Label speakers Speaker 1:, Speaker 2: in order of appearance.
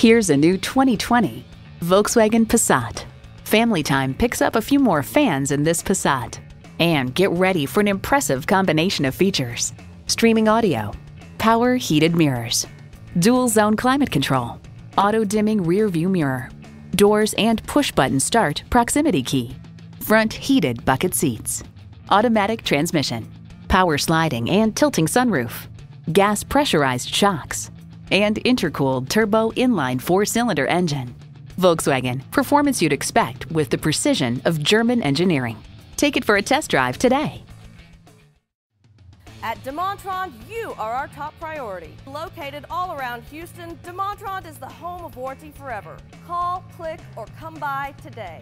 Speaker 1: Here's a new 2020 Volkswagen Passat. Family time picks up a few more fans in this Passat. And get ready for an impressive combination of features. Streaming audio, power heated mirrors, dual zone climate control, auto dimming rear view mirror, doors and push button start proximity key, front heated bucket seats, automatic transmission, power sliding and tilting sunroof, gas pressurized shocks, and intercooled turbo inline four cylinder engine. Volkswagen, performance you'd expect with the precision of German engineering. Take it for a test drive today.
Speaker 2: At DeMontrond, you are our top priority. Located all around Houston, DeMontrond is the home of warranty forever. Call, click, or come by today.